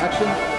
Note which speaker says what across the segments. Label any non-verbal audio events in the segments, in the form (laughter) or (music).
Speaker 1: Action.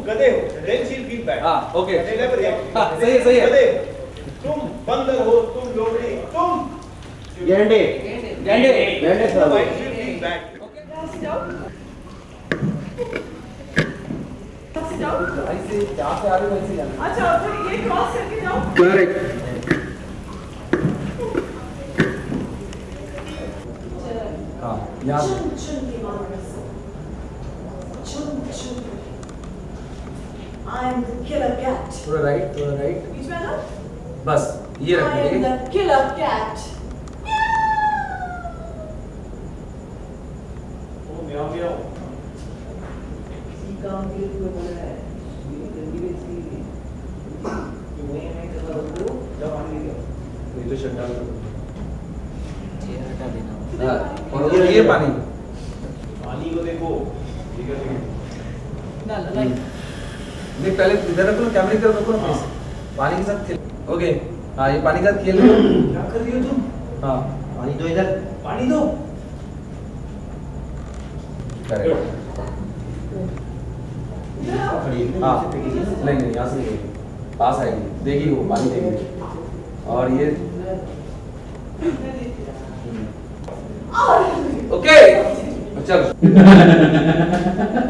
Speaker 2: तुम गधे हो देन शी फील बैड
Speaker 3: हाँ ओके
Speaker 2: नेवर रिएक्ट
Speaker 3: हाँ, सही है, सही है।
Speaker 2: गधे तुम बंदर हो तुम लोमड़ी तुम
Speaker 4: गेंडे।
Speaker 3: गैंडे।
Speaker 4: गेंडे sir
Speaker 2: why she feel bad
Speaker 5: Sit down. Sit down.
Speaker 3: ऐसे जहाँ से आ रही हो। वैसे जाना
Speaker 5: अच्छा फिर ये क्रॉस करके जाओ
Speaker 4: करेक्ट
Speaker 3: हाँ यहाँ
Speaker 6: के चुन I the killer cat.
Speaker 3: थोड़ा राइट थोड़ा राइट
Speaker 5: बीच में ना
Speaker 3: बस ये
Speaker 6: I
Speaker 3: रखिए
Speaker 6: am the killer cat.
Speaker 2: ओ म्याओ म्याओ
Speaker 3: ये तो शट डाउन हाँ और ये पानी।
Speaker 2: पानी को देखो। ठीक है ठीक है।
Speaker 3: नहीं पहले इधर रखो ना कैमरे की तरफ़ रखो ना प्लीज़ पानी के साथ खेल। ओके हाँ ये पानी के साथ खेल रहे हो।
Speaker 2: क्या कर रही हो तुम?
Speaker 3: हाँ।
Speaker 4: पानी दो इधर
Speaker 2: पानी दो।
Speaker 3: हाँ। नहीं नहीं यहाँ से नहीं पास आएगी। देगी वो पानी देगी। और ये (laughs) ओके चलो। (laughs)